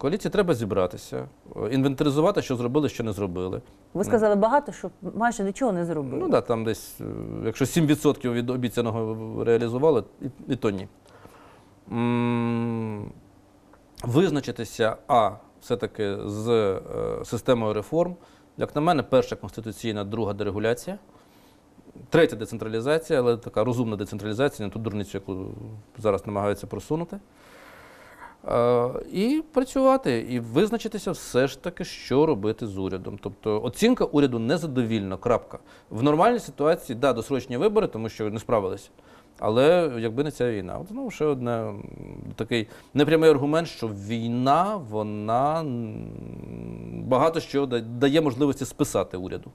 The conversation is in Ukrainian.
Коаліції треба зібратися, е, інвентаризувати, що зробили, що не зробили. Ви сказали багато, що майже нічого не зробили. Ну так, там десь, е, якщо 7% від обіцяного реалізували, і, і то ні. М, Визначитися, а все-таки з е, системою реформ. Як на мене, перша конституційна, друга дерегуляція, третя децентралізація, але така розумна децентралізація, не ту дурницю, яку зараз намагаються просунути. Е, І працювати, і визначитися все ж таки, що робити з урядом. Тобто оцінка уряду незадовільна. Крапка. В нормальній ситуації, да, досрочні вибори, тому що не справилися. Але якби не ця війна, от знову ще одне такий непрямий аргумент, що війна вона багато що дає можливості списати уряду.